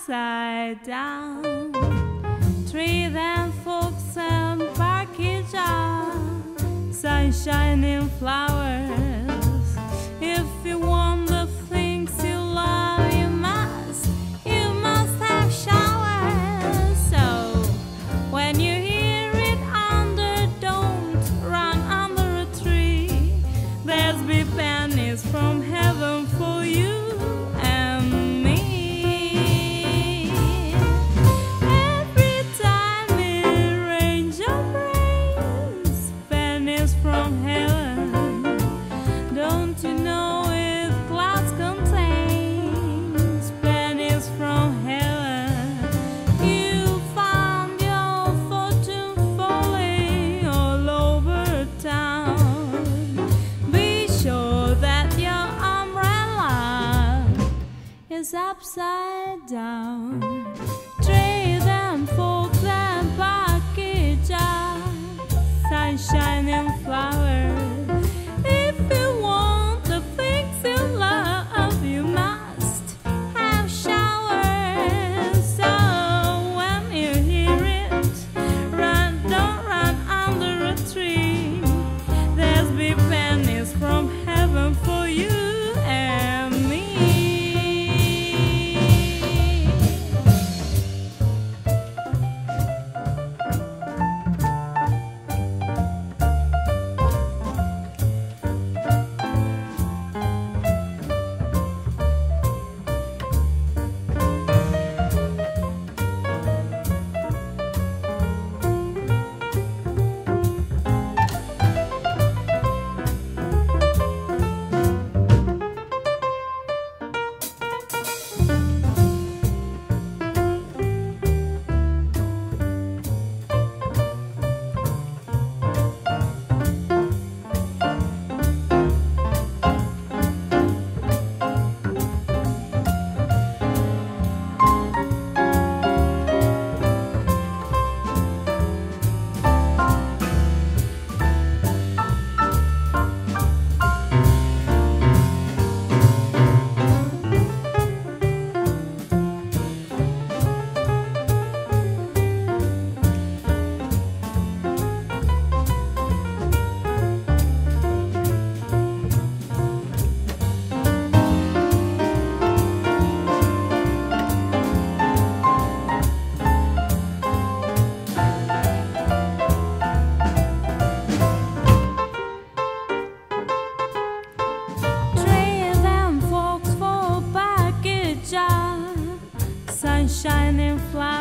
upside down. Trees and folks and package sunshine and flowers. is upside down. Trade them for them packages, sunshine and flowers. shining fly.